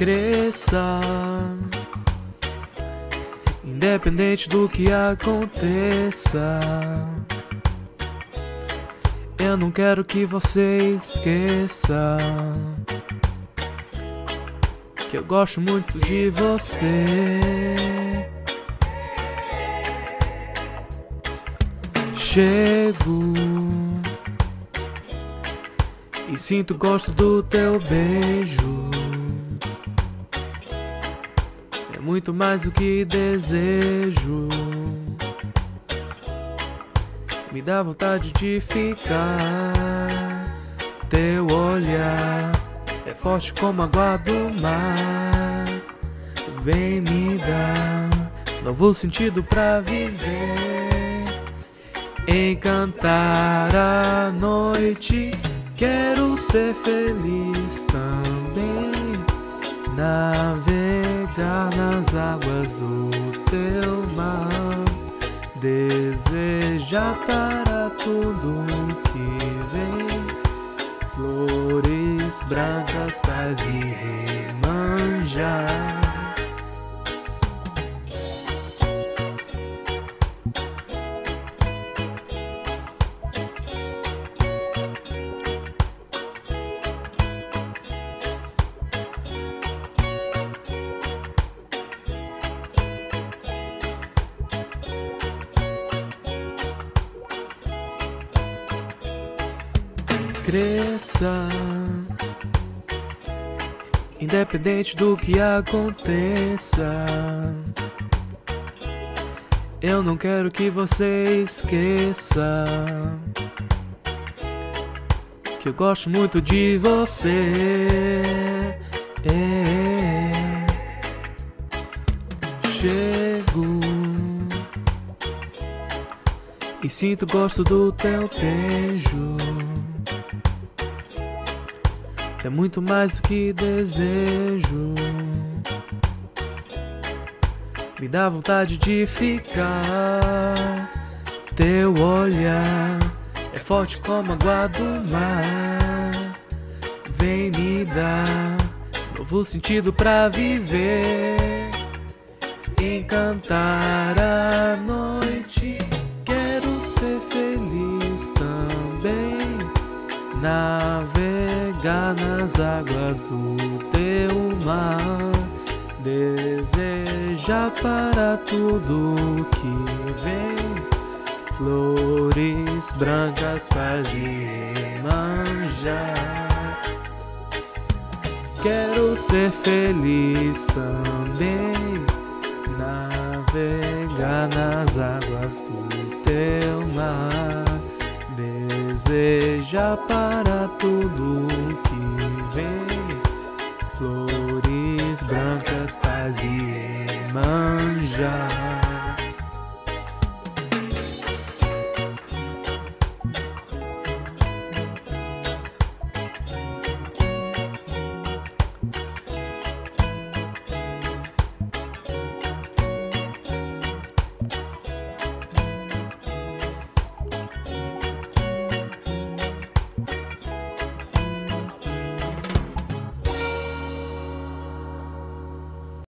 cresça. Independente do que aconteça, eu não quero que você esqueça que eu gosto muito de você. Chego e sinto gosto do teu beijo. Muito mais do que desejo. Me dá vontade de ficar. Teu olhar é forte como a água do mar. Vem me dar novo sentido pra viver. Encantar a noite. Quero ser feliz também. Navegar nas águas do teu mar. Desejar para tudo que vem. Flores brancas, paz e remanjar. Cresça. Independente do que aconteça, eu não quero que você esqueça que eu gosto muito de você. É. Chego e sinto gosto do teu beijo. É muito mais do que desejo. Me dá vontade de ficar. Teu olhar é forte como a água do mar. Vem me dar novo sentido pra viver. Encantar a noite. Quero ser feliz também. Navegar nas águas do teu mar. Desejar para tudo que vem. Flores brancas, paz de manjar. Quero ser feliz também. Navegar nas águas do teu mar. Desejar para tudo que vem. Flores brancas, paz e manjar.